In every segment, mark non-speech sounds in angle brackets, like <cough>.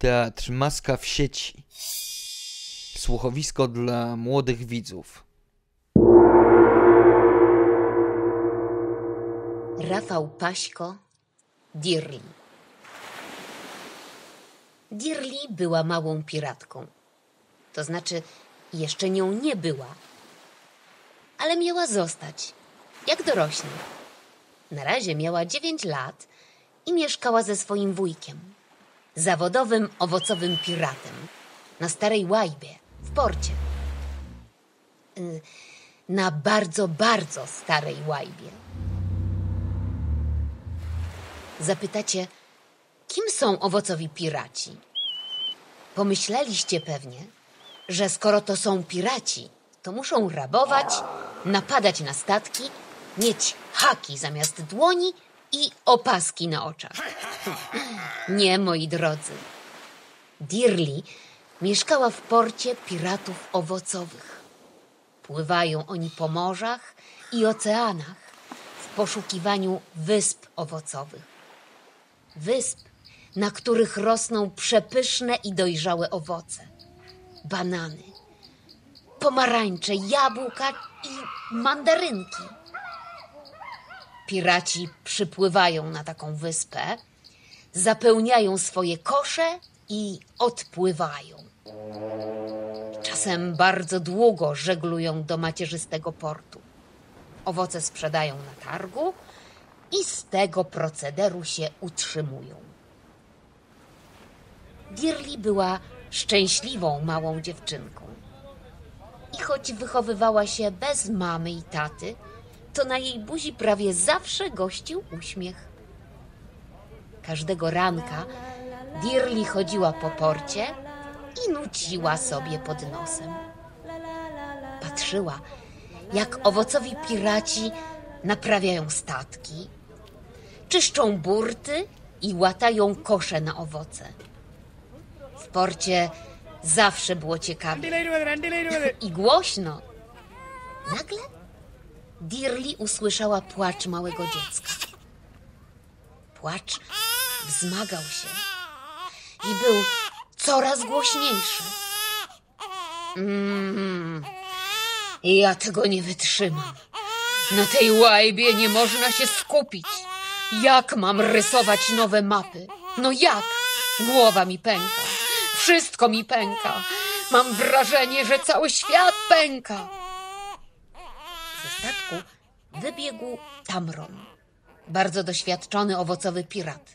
Teatr Maska w sieci. Słuchowisko dla młodych widzów. Rafał Paśko, Dirli. Dirli była małą piratką. To znaczy, jeszcze nią nie była, ale miała zostać, jak dorośnie. Na razie miała dziewięć lat i mieszkała ze swoim wujkiem, zawodowym owocowym piratem, na Starej Łajbie, w porcie. Y, Na bardzo, bardzo Starej Łajbie. Zapytacie, kim są owocowi piraci? Pomyśleliście pewnie, że skoro to są piraci, to muszą rabować, napadać na statki, mieć haki zamiast dłoni i opaski na oczach. Nie, moi drodzy. Dirli mieszkała w porcie piratów owocowych. Pływają oni po morzach i oceanach w poszukiwaniu wysp owocowych. Wysp, na których rosną przepyszne i dojrzałe owoce. Banany, pomarańcze, jabłka i mandarynki. Piraci przypływają na taką wyspę, zapełniają swoje kosze i odpływają. Czasem bardzo długo żeglują do macierzystego portu. Owoce sprzedają na targu i z tego procederu się utrzymują. Dirli była szczęśliwą małą dziewczynką. I choć wychowywała się bez mamy i taty, to na jej buzi prawie zawsze gościł uśmiech. Każdego ranka Dirli chodziła po porcie i nuciła sobie pod nosem. Patrzyła, jak owocowi piraci naprawiają statki, czyszczą burty i łatają kosze na owoce. W porcie zawsze było ciekawie i głośno. Nagle Dirli usłyszała płacz małego dziecka. Płacz wzmagał się i był coraz głośniejszy. Mm, ja tego nie wytrzymam. Na tej łajbie nie można się skupić. Jak mam rysować nowe mapy? No jak? Głowa mi pęka. Wszystko mi pęka. Mam wrażenie, że cały świat pęka. Wybiegł Tamron. Bardzo doświadczony owocowy pirat.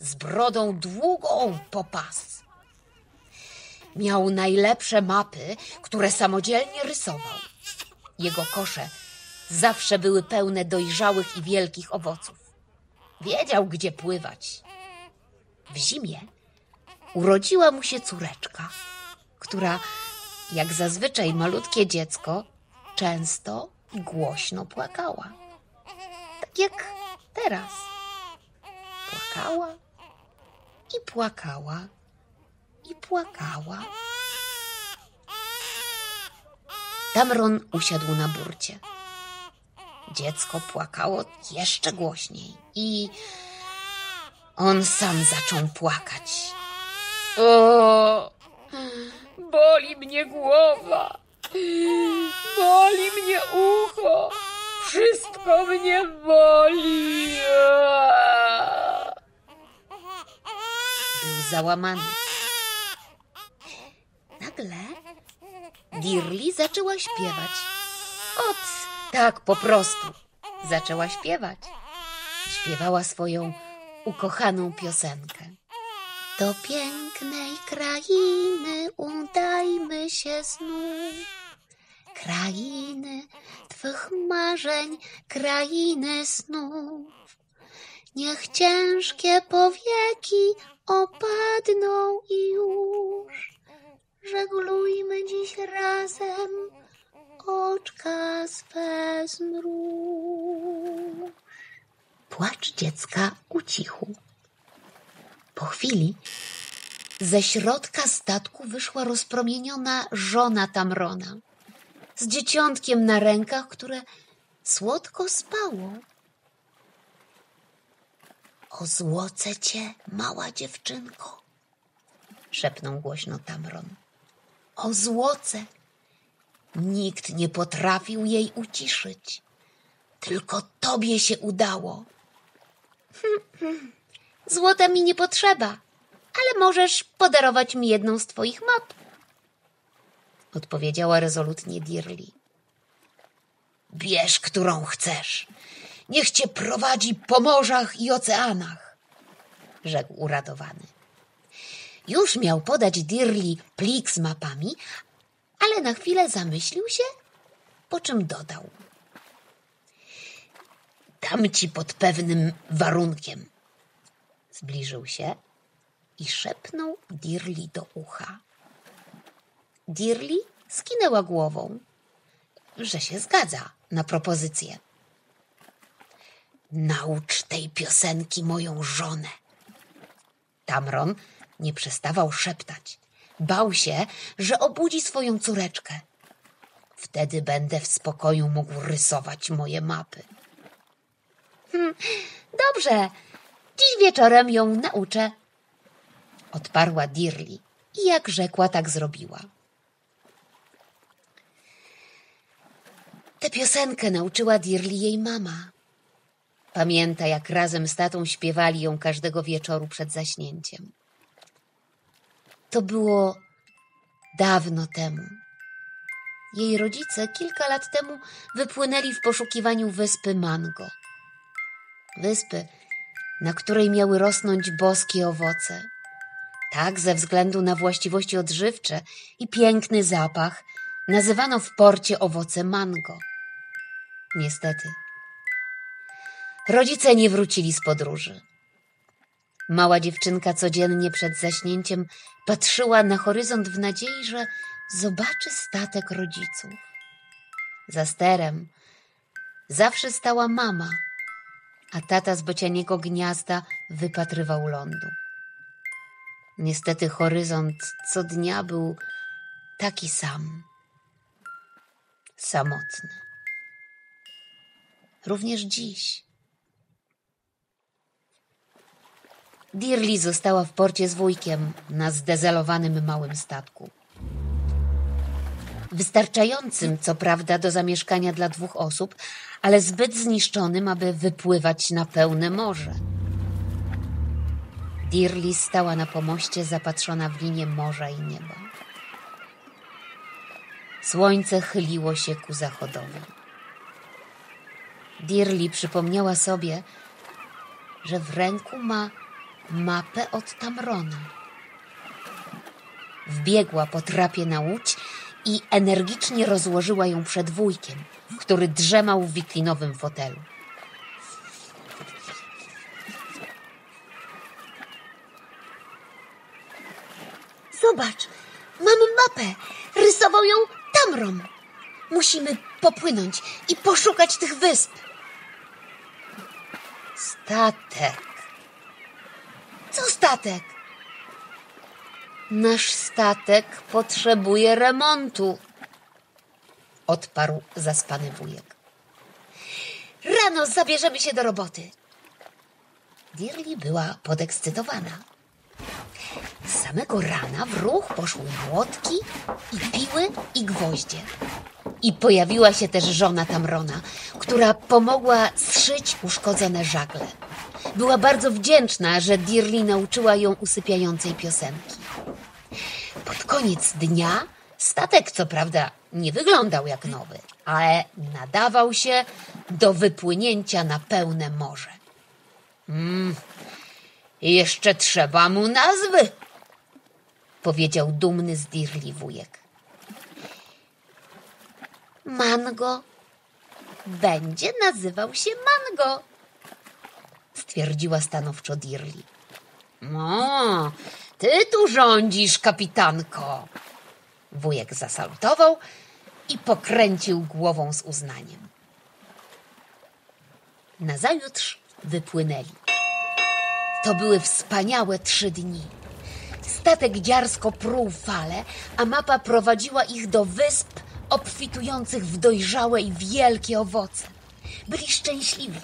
Z brodą długą po pas. Miał najlepsze mapy, które samodzielnie rysował. Jego kosze zawsze były pełne dojrzałych i wielkich owoców. Wiedział, gdzie pływać. W zimie urodziła mu się córeczka, która, jak zazwyczaj malutkie dziecko, często i głośno płakała. Tak jak teraz. Płakała i płakała i płakała. Tamron usiadł na burcie. Dziecko płakało jeszcze głośniej i on sam zaczął płakać. O, boli mnie głowa, boli mnie ucho, wszystko mnie boli. Był załamany. Nagle Dirli zaczęła śpiewać. Ot, tak po prostu. Zaczęła śpiewać. Śpiewała swoją ukochaną piosenkę. Do pięknej krainy udajmy się znów. Krainy twych marzeń, krainy snów. Niech ciężkie powieki opadną i już. Żeglujmy dziś razem, oczka swe zmruż. Płacz dziecka ucichł. Po chwili ze środka statku wyszła rozpromieniona żona Tamrona z dzieciątkiem na rękach, które słodko spało. Ozłocę cię, mała dziewczynko, szepnął głośno Tamron. O złoce! Nikt nie potrafił jej uciszyć. Tylko tobie się udało. <laughs> Złota mi nie potrzeba, ale możesz podarować mi jedną z twoich map. Odpowiedziała rezolutnie Dirli. Bierz, którą chcesz. Niech cię prowadzi po morzach i oceanach, rzekł uradowany. Już miał podać Dirli plik z mapami, ale na chwilę zamyślił się, po czym dodał. Dam ci pod pewnym warunkiem. Zbliżył się i szepnął Dirli do ucha. Dirli skinęła głową, że się zgadza na propozycję. Naucz tej piosenki moją żonę. Tamron nie przestawał szeptać. Bał się, że obudzi swoją córeczkę. Wtedy będę w spokoju mógł rysować moje mapy. Hm, dobrze, dziś wieczorem ją nauczę. Odparła Dirli i jak rzekła, tak zrobiła. Tę piosenkę nauczyła Dirli jej mama. Pamięta, jak razem z tatą śpiewali ją każdego wieczoru przed zaśnięciem. To było dawno temu. Jej rodzice kilka lat temu wypłynęli w poszukiwaniu wyspy Mango. Wyspy, na której miały rosnąć boskie owoce. Tak, ze względu na właściwości odżywcze i piękny zapach, nazywano w porcie owoce mango. Niestety, rodzice nie wrócili z podróży. Mała dziewczynka codziennie przed zaśnięciem patrzyła na horyzont w nadziei, że zobaczy statek rodziców. Za sterem zawsze stała mama, a tata z bocianiego gniazda wypatrywał lądu. Niestety horyzont co dnia był taki sam, samotny. Również dziś. Dirli została w porcie z wujkiem na zdezelowanym małym statku. Wystarczającym, co prawda, do zamieszkania dla dwóch osób, ale zbyt zniszczonym, aby wypływać na pełne morze. Dirli stała na pomoście, zapatrzona w linię morza i nieba. Słońce chyliło się ku zachodowi. Dirli przypomniała sobie, że w ręku ma mapę od Tamrona. Wbiegła po trapie na łódź i energicznie rozłożyła ją przed wujkiem, który drzemał w wiklinowym fotelu. Zobacz, mam mapę. Rysował ją Tamron. Musimy popłynąć i poszukać tych wysp. Statek. Co statek? Nasz statek potrzebuje remontu, odparł zaspany wujek. Rano zabierzemy się do roboty. Dirli była podekscytowana. Z samego rana w ruch poszły młotki i piły i gwoździe. I pojawiła się też żona Tamrona, która pomogła zszyć uszkodzone żagle. Była bardzo wdzięczna, że Dirli nauczyła ją usypiającej piosenki. Pod koniec dnia statek, co prawda, nie wyglądał jak nowy, ale nadawał się do wypłynięcia na pełne morze. Mm, jeszcze trzeba mu nazwy, powiedział dumny z Dirli wujek. Mango będzie nazywał się Mango, stwierdziła stanowczo Dirli. No, ty tu rządzisz, kapitanko. Wujek zasalutował i pokręcił głową z uznaniem. Nazajutrz wypłynęli. To były wspaniałe trzy dni. Statek dziarsko pruł fale, a mapa prowadziła ich do wysp obfitujących w dojrzałe i wielkie owoce. Byli szczęśliwi.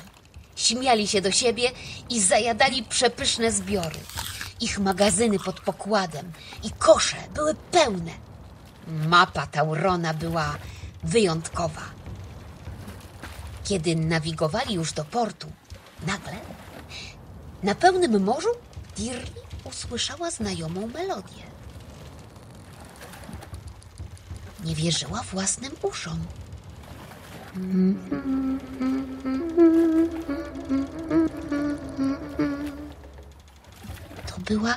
Śmiali się do siebie i zajadali przepyszne zbiory. ich magazyny pod pokładem i kosze były pełne. Mapa Taurona była wyjątkowa. Kiedy nawigowali już do portu, nagle na pełnym morzu Dirli usłyszała znajomą melodię. Nie wierzyła własnym uszom. To była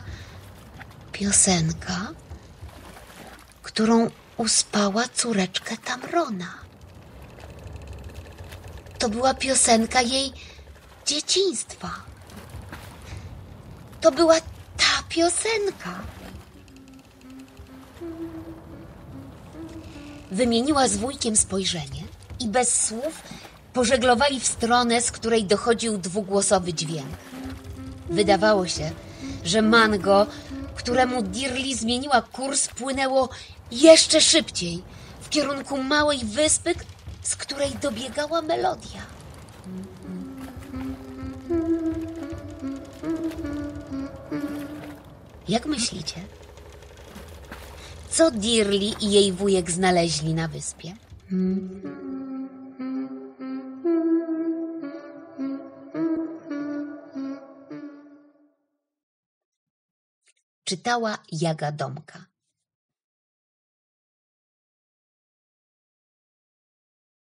piosenka, którą uspała córeczkę Tamrona. To była piosenka jej dzieciństwa. To była ta piosenka. Wymieniła z wujkiem spojrzenie i bez słów pożeglowali w stronę, z której dochodził dwugłosowy dźwięk. Wydawało się, że mango, któremu Dirli zmieniła kurs, płynęło jeszcze szybciej w kierunku małej wyspy, z której dobiegała melodia. Jak myślicie? Co Dirli i jej wujek znaleźli na wyspie? Czytała Jaga Domka.